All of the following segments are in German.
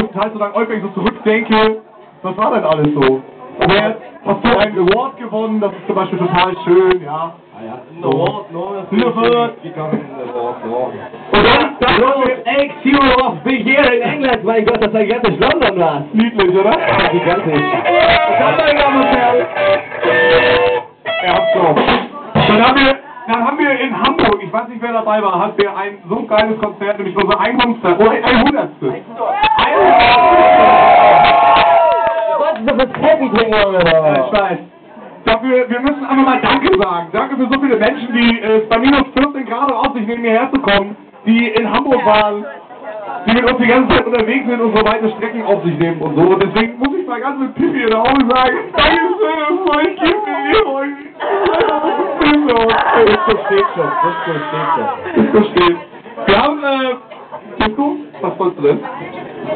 größtenteils so lang wenn ich so zurückdenke, was war denn alles so? Aber jetzt hast du einen Award gewonnen, das ist zum Beispiel total schön, ja. Ja, ein Award, no, das Ein Award. ist gegangen, ein Award, ja. Und dann, dann haben wir, Egg Hero of the Year in England. Mein Gott, das war gigantisch London war. niedlich, oder? Ja, gigantisch. Dann, meine Damen und Herren, er hat's drauf. Dann haben wir, dann haben wir in Hamburg, ich weiß nicht wer dabei war, hatten wir ein so geiles Konzert, nämlich unser 100. oder 100. Wolltest du fürs Happy trinken, Ja, ich oder? weiß. Dafür, wir müssen einfach mal Danke sagen. Danke für so viele Menschen, die äh, es bei minus 14 Grad auf sich nehmen, hierher zu kommen, die in Hamburg waren, die mit uns die ganze Zeit unterwegs sind und so weite Strecken auf sich nehmen und so. Und deswegen muss ich mal ganz mit Pipi in der Augen sagen, Dankeschön, das war ich gebe Das versteht schon, das versteht schon. Ich verstehe. Wir haben, äh, Disco? Was wolltest du denn?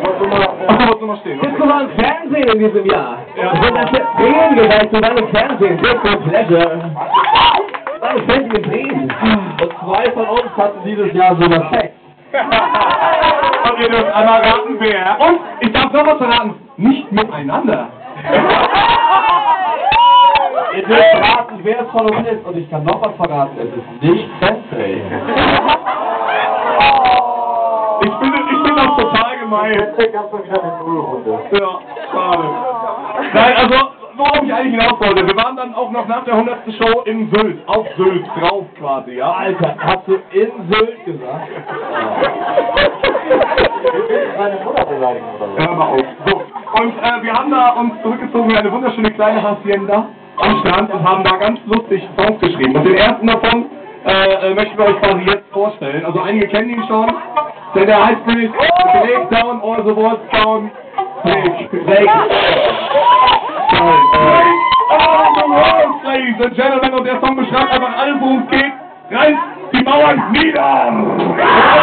Wolltest noch mal stehen. Du mal im Fernsehen in diesem Jahr? Ja. Bin das jetzt Bremen du warst im Fernsehen. Disco Pleasure. Was fällt dir in Bremen? Und zwei von uns hatten dieses Jahr sogar Sex. Und ihr dürft einmal raten, wer. Und ich darf noch was verraten. Nicht miteinander. Ihr dürft raten, wer es von uns ist. Und ich kann noch was verraten, es ist nicht Sensei. Ich finde, ich finde das total gemein. Sensei gab es wieder eine Nullrunde. Ja, schade. Nein, also, worauf ich eigentlich hinaus wollte, wir waren dann auch noch nach der 100. Show in Sylt, auf Sylt drauf quasi, ja. Alter, hast du in Sylt gesagt? Meine Mutter beleidigen oder Hör mal auf. So, und äh, wir haben da uns zurückgezogen in eine wunderschöne kleine Hacienda am Strand und haben da ganz lustig Songs geschrieben. Und den ersten davon äh, äh, möchten wir euch quasi jetzt vorstellen. Also einige kennen ihn schon, denn der heißt nämlich Break Down All the Walls Down. Break, Break. Down. Break All the Walls, Ladies and Gentlemen. Und der Song beschreibt einfach alles, worum es geht. Reißt die Mauern nieder!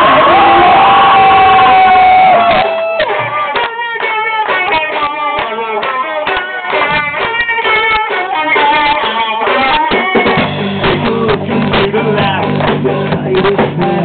Krishna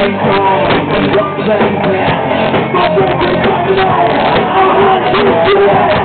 came I'm walking not